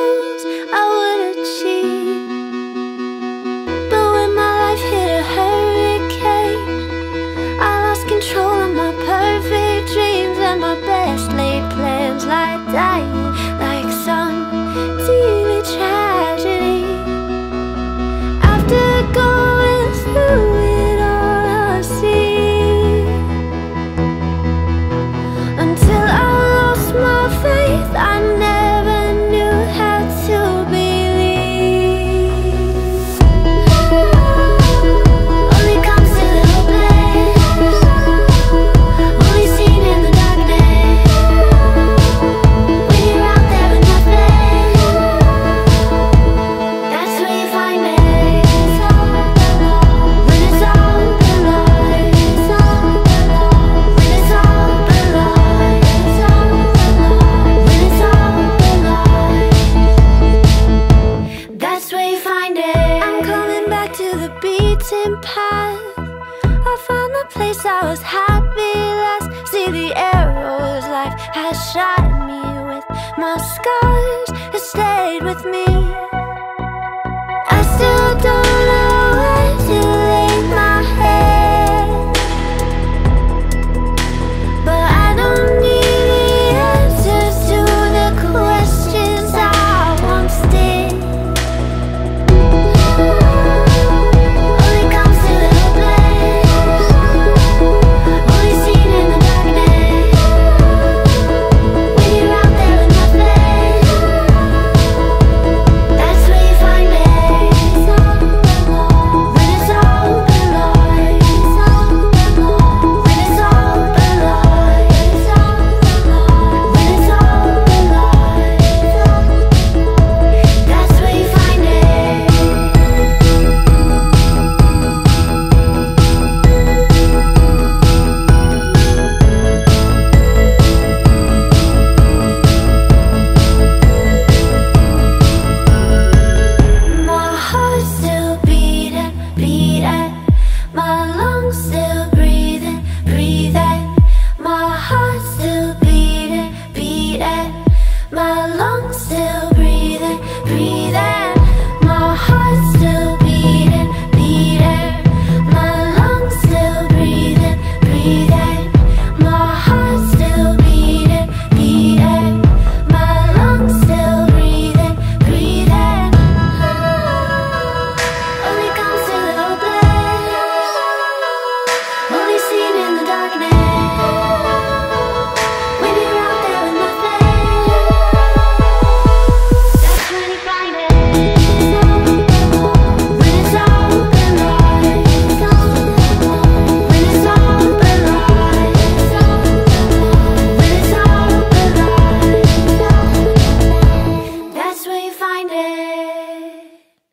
blues. I place I was happy last. See the arrows life has shot me with my scars have stayed with me. vida.